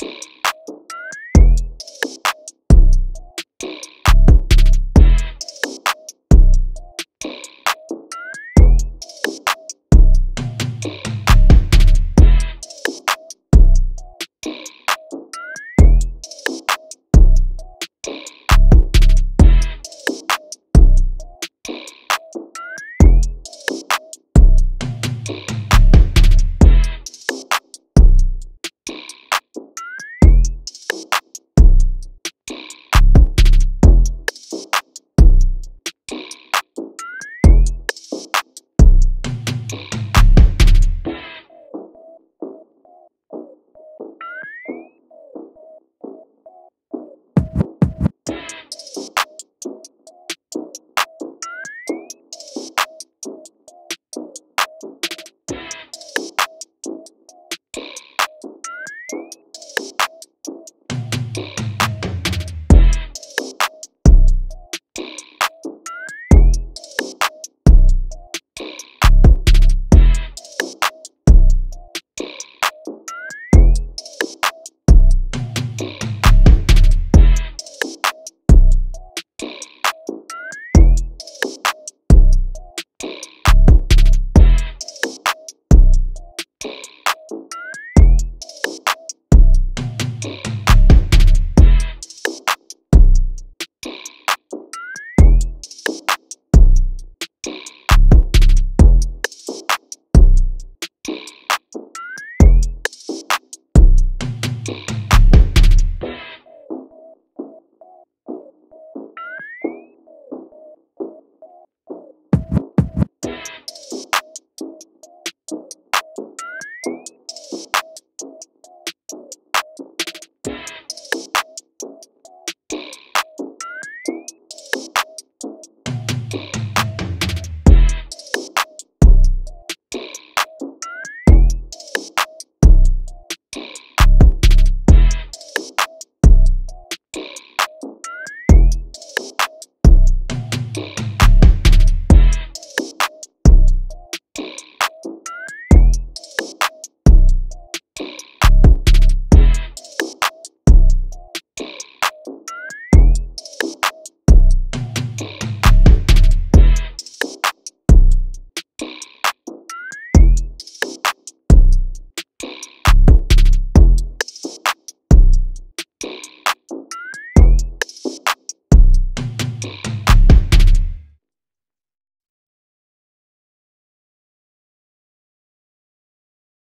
you